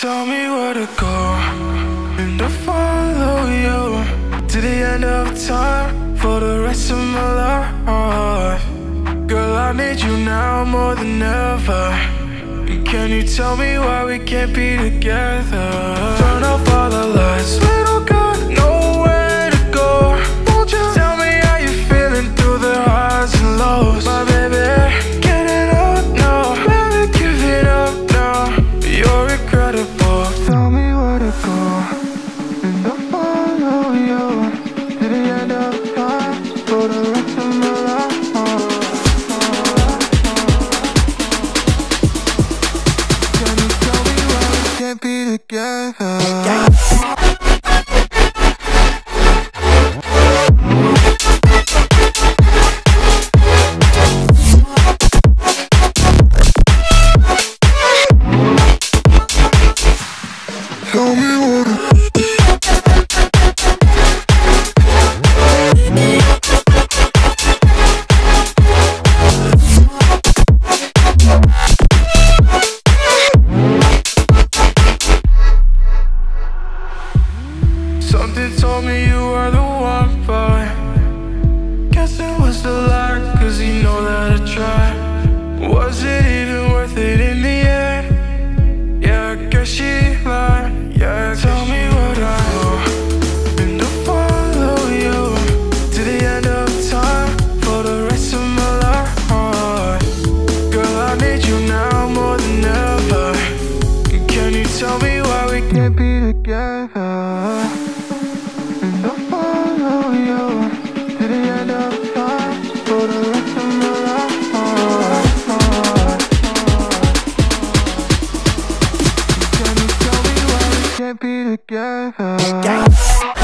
Tell me where to go and to follow you to the end of time for the rest of my life. Girl, I need you now more than ever. Can you tell me why we can't be together? Tell me where to go, and I'll follow you to the end of time for the rest of my life. Can you tell me why we can't be together? Something told me you were the one, but guess it was the lie, cause you know that I tried. Was it even worth it in the end? Yeah, I guess she lied. Yeah, tell me what I owe. And to follow you to the end of time for the rest of my life. Girl, I need you now more than ever. Can you tell me why we can't be together? Can't be together?